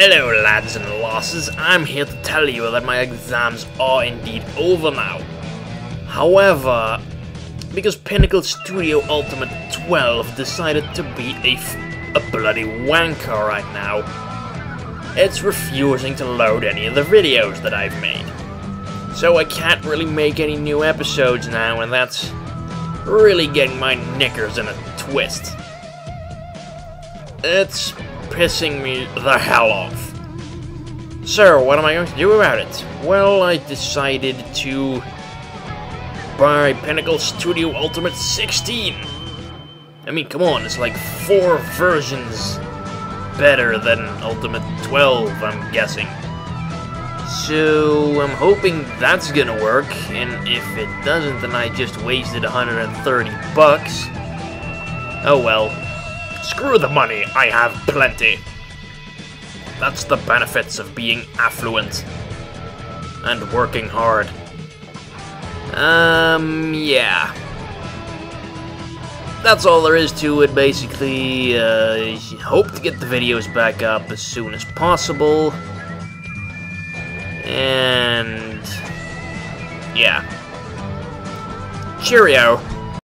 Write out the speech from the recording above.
Hello lads and lasses, I'm here to tell you that my exams are indeed over now. However, because Pinnacle Studio Ultimate 12 decided to be a, a bloody wanker right now, it's refusing to load any of the videos that I've made. So I can't really make any new episodes now, and that's really getting my knickers in a twist. It's pissing me the hell off. So, what am I going to do about it? Well, I decided to buy Pinnacle Studio Ultimate 16. I mean, come on, it's like four versions better than Ultimate 12, I'm guessing. So, I'm hoping that's gonna work, and if it doesn't, then I just wasted 130 bucks. Oh well. Screw the money, I have plenty. That's the benefits of being affluent. And working hard. Um, yeah. That's all there is to it, basically. Uh, hope to get the videos back up as soon as possible. And... Yeah. Cheerio.